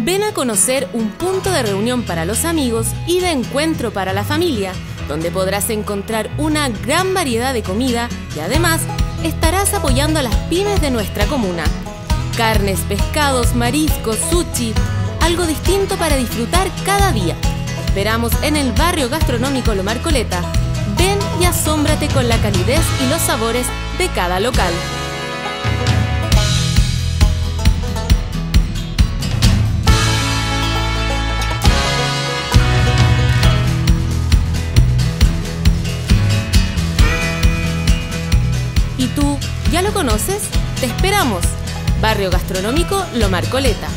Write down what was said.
Ven a conocer un punto de reunión para los amigos y de encuentro para la familia, donde podrás encontrar una gran variedad de comida y además estarás apoyando a las pymes de nuestra comuna. Carnes, pescados, mariscos, sushi, algo distinto para disfrutar cada día. Esperamos en el barrio gastronómico Lo Marcoleta. Y asómbrate con la calidez y los sabores de cada local. ¿Y tú, ya lo conoces? Te esperamos. Barrio Gastronómico Lo Marcoleta.